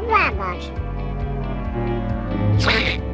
November.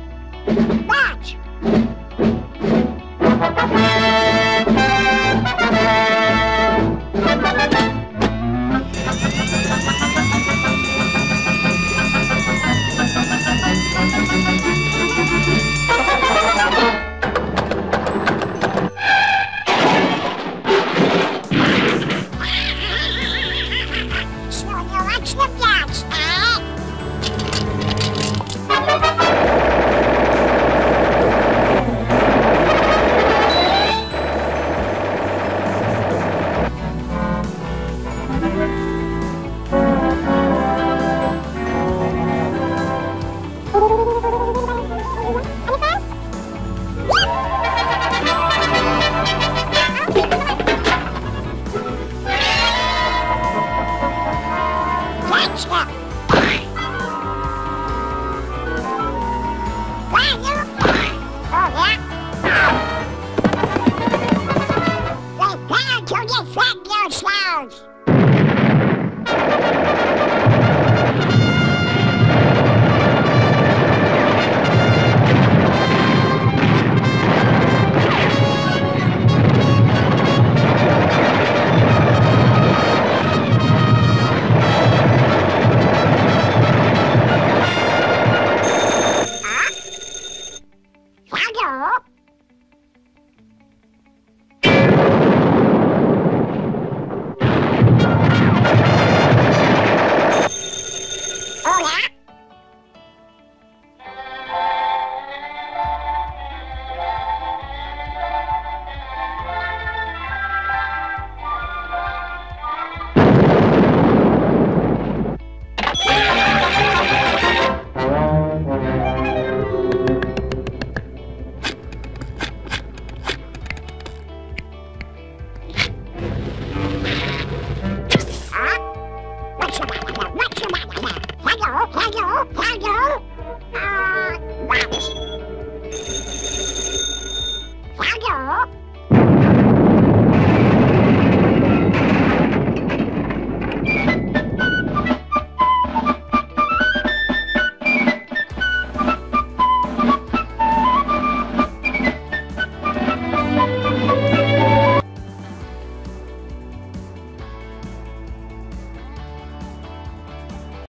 Słowo łączne piać, a?